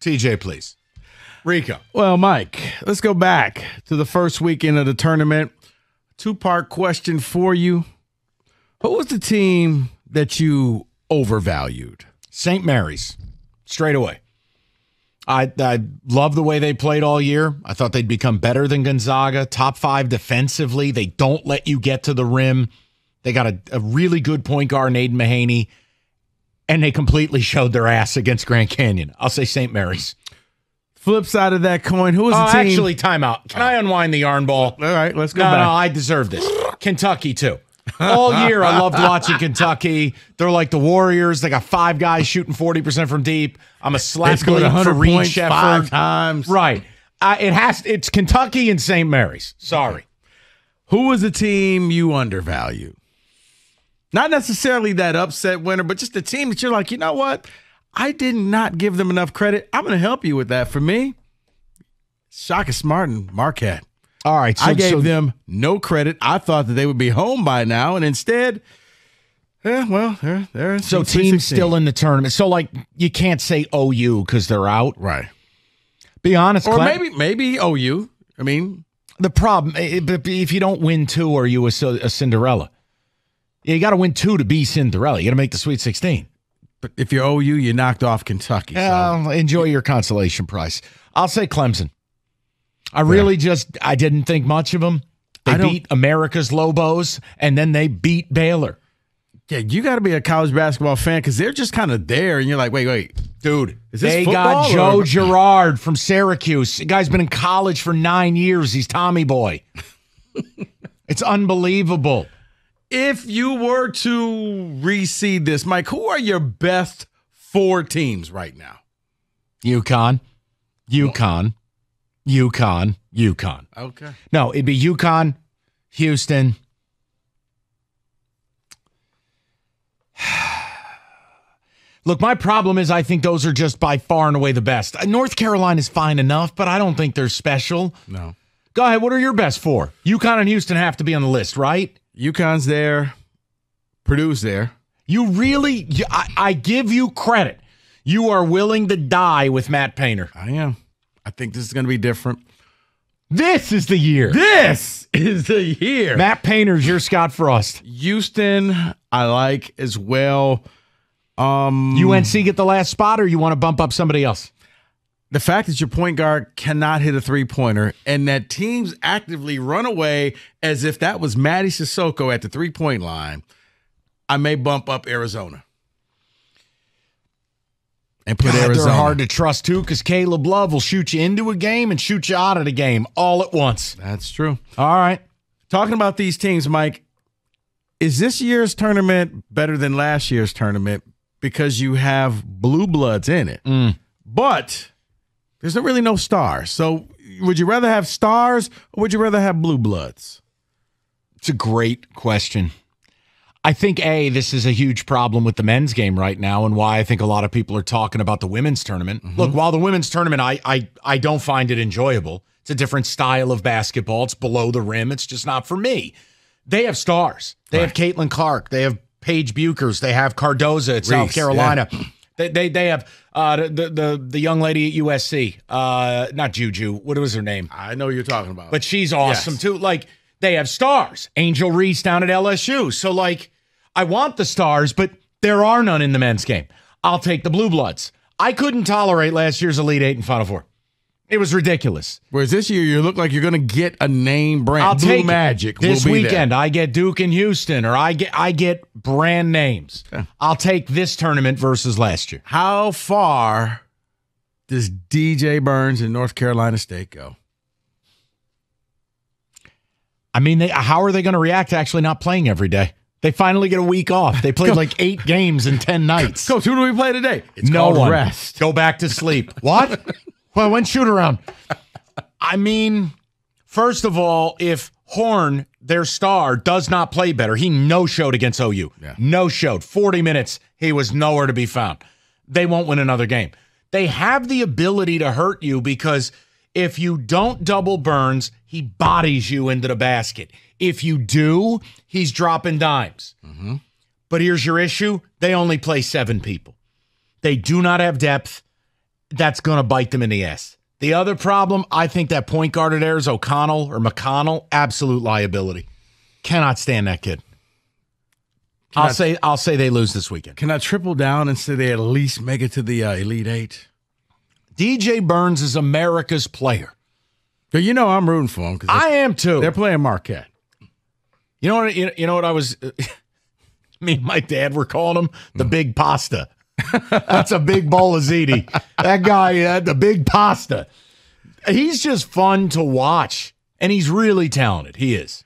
TJ, please. Rico. Well, Mike, let's go back to the first weekend of the tournament. Two part question for you. Who was the team that you overvalued? St. Mary's, straight away. I I love the way they played all year. I thought they'd become better than Gonzaga. Top five defensively. They don't let you get to the rim. They got a, a really good point guard, Aidan Mahaney, and they completely showed their ass against Grand Canyon. I'll say St. Mary's. Flip side of that coin, who was Oh, the team? actually, timeout. Can I unwind the yarn ball? all right, let's go No, back. no, I deserve this. Kentucky too. All year, I loved watching Kentucky. They're like the Warriors. They got five guys shooting forty percent from deep. I'm a slap 100 for Reed points five times. Right. Uh, it has. It's Kentucky and St. Mary's. Sorry. Who was the team you undervalued? Not necessarily that upset winner, but just the team that you're like, you know what? I did not give them enough credit. I'm going to help you with that. For me, Shaka Smart and Marquette. All right. So, I gave so them no credit. I thought that they would be home by now, and instead, yeah, well, they're they're So teams still in the tournament. So like you can't say OU because they're out. right, Be honest, or Clem. maybe maybe OU. I mean, the problem eh, but if you don't win two, are you a, a Cinderella? You got to win two to be Cinderella. You got to make the Sweet Sixteen. but if you're OU, you knocked off Kentucky. so- Well, enjoy your consolation prize. I'll say Clemson. I really just I didn't think much of them. They I beat America's Lobos and then they beat Baylor. Yeah, you got to be a college basketball fan because they're just kind of there, and you're like, wait, wait, Dude, Is this they got Joe or- Girard from Syracuse. The guy's been in college for nine years. He's Tommy Boy. it's unbelievable. If you were to reseed this, Mike, who are your best four teams right now? UConn, UConn, UConn, UConn. Okay. No, it'd be UConn, Houston. Look, my problem is I think those are just by far and away the best. Uh, North Carolina's fine enough, but I don't think they're special. No. Go ahead. What are your best four? UConn and Houston have to be on the list, right? UConn's there, Purdue's there. You really, I, I give you credit. You are willing to die with Matt Painter. I am. I think this is going to be different. This is the year. This is the year. Matt Painter's your Scott Frost. Houston, I like as well. Um, UNC get the last spot, or you want to bump up somebody else? The fact that your point guard cannot hit a three pointer and that teams actively run away as if that was Mady Sissoko at the three point line, I may bump up Arizona and put God, Arizona. they're hard to trust too, because Caleb Love will shoot you into a game and shoot you out of the game all at once. That's true. All right. Talking about these teams, Mike, is this year's tournament better than last year's tournament because you have blue bloods in it? Mm. But there's really no stars. So would you rather have stars or would you rather have blue bloods? It's a great question. I think a this is a huge problem with the men's game right now, and why I think a lot of people are talking about the women's tournament. Mm-hmm. Look, while the women's tournament, I I I don't find it enjoyable. It's a different style of basketball. It's below the rim. It's just not for me. They have stars. They have Caitlin Clark. They have Paige Bueckers. They have Cardoso at South Reese, Carolina. They, they they have uh, the the the young lady at USC. Uh, not Juju. What was her name? I know you're talking about. but she's awesome Yes. too. Like they have stars. Angel Reese down at LSU. So like I want the stars, but there are none in the men's game. I'll take the blue bloods. I couldn't tolerate last year's Elite Eight and Final Four. It was ridiculous. Whereas this year you look like you're going to get a name brand. I'll blue take. Magic this will be there. weekend. I get Duke and Houston, or I get I get brand names. I'll take this tournament versus last year. How far does DJ Burns and North Carolina State go? I mean, they, how are they going to react to actually not playing every day? They finally get a week off. They played like eight games in ten nights. Coach, who do we play today? It's no one. rest. Go back to sleep. What? well, when shoot around. I mean, first of all, if Horne, their star, does not play better, he no showed against OU. No showed. 40 minutes, he was nowhere to be found. They won't win another game. They have the ability to hurt you because if you don't double Burns, he bodies you into the basket. If you do, he's dropping dimes. Mm-hmm. But here's your issue they only play seven people. They do not have depth. That's going to bite them in the ass. The other problem, I think that point guard at theirs, O'Connell or McConnell, absolute liability. Cannot stand that kid. I'll I- say I'll say they lose this weekend. Can I triple down and say they at least make it to the uh, Elite Eight? DJ Burns is America's player. 'Cause you know I'm rooting for him. I am too. they're playing Marquette. You know what? You know, you know what I was. me and my dad were calling him the big pasta. That's a big bowl of ziti. That guy, uh, the big pasta. He's just fun to watch, and he's really talented. He is.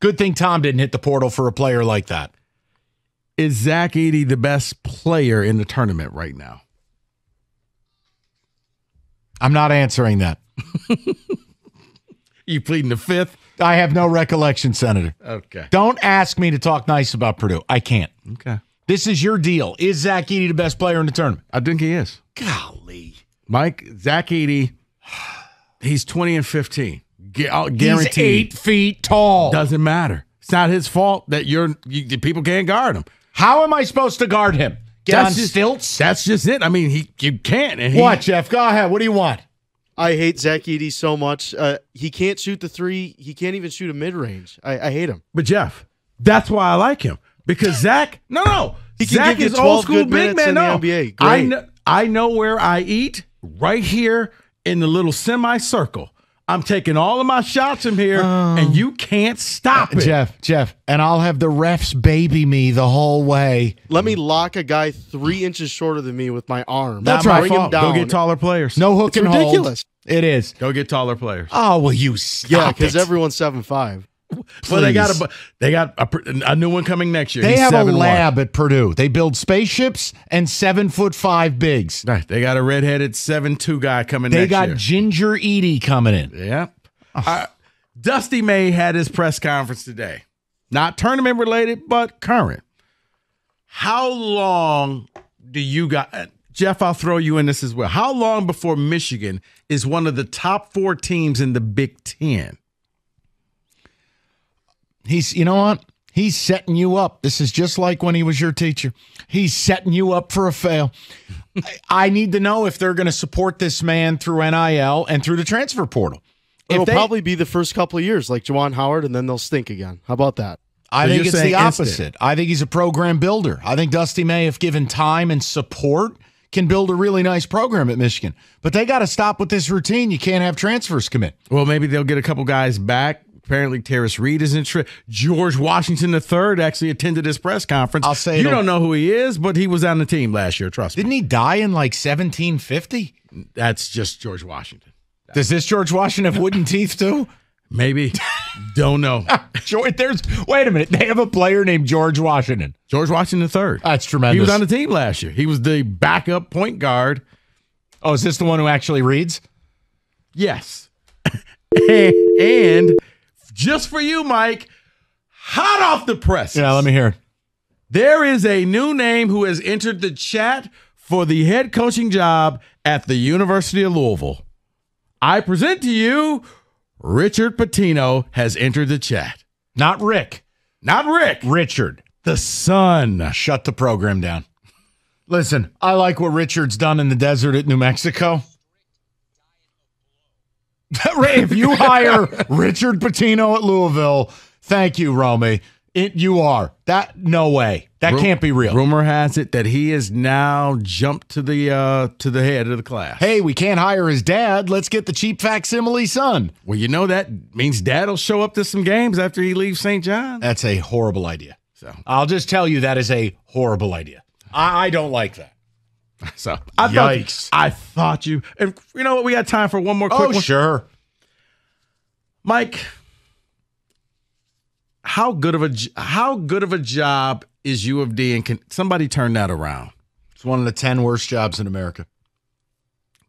Good thing Tom didn't hit the portal for a player like that. Is Zach Edey the best player in the tournament right now? I'm not answering that. You pleading the fifth? I have no recollection, Senator. Okay. Don't ask me to talk nice about Purdue. I can't. Okay. This is your deal. Is Zach Edey the best player in the tournament? I think he is. Golly. Mike, Zach Edey, he's 20 and 15. Gu- uh, He's eight feet tall. Doesn't matter. It's not his fault that you're you, people can't guard him. How am I supposed to guard him? Get That's on just- stilts? That's just it. I mean, he you can't. And he, What, Jeff? Go ahead. What do you want? I hate Zach Edey so much. Uh, he can't shoot the three. He can't even shoot a mid range. I, I hate him. But Jeff, that's why I like him because Zach. No, no, He can Zach is old school big man. No, NBA. I Great. know. I know where I eat right here in the little semicircle. I'm taking all of my shots from here, oh. and you can't stop uh, it. Jeff, Jeff, and I'll have the refs baby me the whole way. Let me lock a guy three inches shorter than me with my arm. That's Bring right. him down. Go get taller players. No hook It's and hold. ridiculous. It is. go get taller players. Oh, will you stop Yeah, because everyone's seven five. Well, they got a they got a, a new one coming next year. They He's have a 7'1". lab at Purdue. They build spaceships and seven foot five bigs. Right, they got a redheaded seven two guy coming. They got year. Ginger Edie coming in. Yep. Uh, Dusty May had his press conference today. Not tournament related, but current. How long do you got uh, Jeff, I'll throw you in this as well. How long before Michigan is one of the top four teams in the Big Ten? He's, you know what? He's setting you up. This is just like when he was your teacher. He's setting you up for a fail. I- I need to know if they're going to support this man through NIL and through the transfer portal. It'll they- probably be the first couple of years, like Juwan Howard, and then they'll stink again. How about that? I So think it's the saying instant. opposite. I think he's a program builder. I think Dusty May, if given time and support, can build a really nice program at Michigan. But they got to stop with this routine. You can't have transfers commit. Well, maybe they'll get a couple guys back. Apparently, Tarris Reed is interested. George Washington III actually attended his press conference. I'll say you don't know who he is, but he was on the team last year. Trust me. Didn't he die in like 1750? That's just George Washington. Does this George Washington have wooden teeth too? Maybe. don't know. George, there's wait a minute. They have a player named George Washington. George Washington III. That's tremendous. He was on the team last year. He was the backup point guard. oh, is this the one who actually reads? Yes. and, and just for you, Mike, hot off the press. Yeah, let me hear. There is a new name who has entered the chat for the head coaching job at the University of Louisville. I present to you Richard Pitino has entered the chat. Not Rick. Not Rick, Richard. the son. Shut the program down. Listen, I like what Richard's done in the desert at New Mexico. if you hire Richard Pitino at Louisville, thank you, Romy. It, you are that. No way. That can't be real. Rumor has it that he has now jumped to the uh to the head of the class. hey, we can't hire his dad. Let's get the cheap facsimile son. well, you know that means Dad'll show up to some games after he leaves St. John. That's a horrible idea. So, I'll just tell you that is a horrible idea. I, I don't like that. so I Yikes. thought I thought you. And you know what? We got time for one more quick Oh, one. sure. Mike, how good of a how good of a job is U of D, and can somebody turn that around? It's one of the 10 worst jobs in America.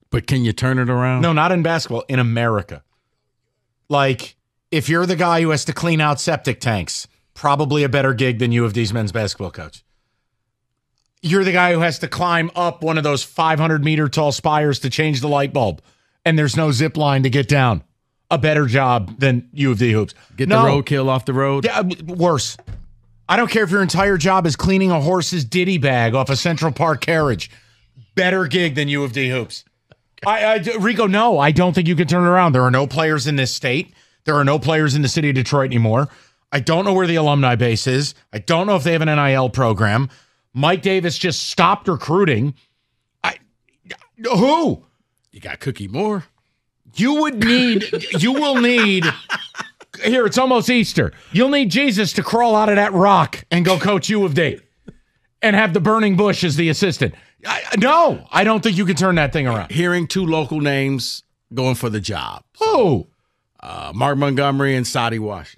But can you turn it around? No, not in basketball, in America. Like, if you're the guy who has to clean out septic tanks, probably a better gig than U of D's men's basketball coach. You're the guy who has to climb up one of those 500 meter tall spires to change the light bulb, and there's no zip line to get down. A better job than U of D hoops. Get No. the roadkill off the road. Yeah, um, worse. I don't care if your entire job is cleaning a horse's ditty bag off a Central Park carriage. better gig than U of D hoops. I, I Rico, no, I don't think you can turn it around. There are no players in this state. There are no players in the city of Detroit anymore. I don't know where the alumni base is. I don't know if they have an NIL program. Mike Davis just stopped recruiting. I who? You got Cookie Moore. You would need you will need here, it's almost Easter. You'll need Jesus to crawl out of that rock and go coach U of D and have the burning bush as the assistant. I, no, I don't think you can turn that thing around. Hearing two local names going for the job. Who? Uh, Mark Montgomery and Saddi Washington.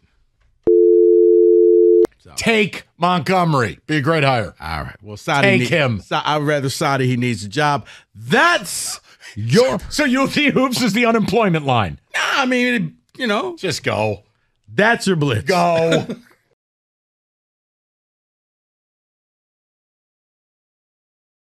Take Montgomery. Be a great hire. All right. Well, Saddi Take need- him. I'd rather Saddi. He needs a job. That's your. So U of D hoops is the unemployment line. Nah, I mean, you know, Just go. that's your blitz. Go.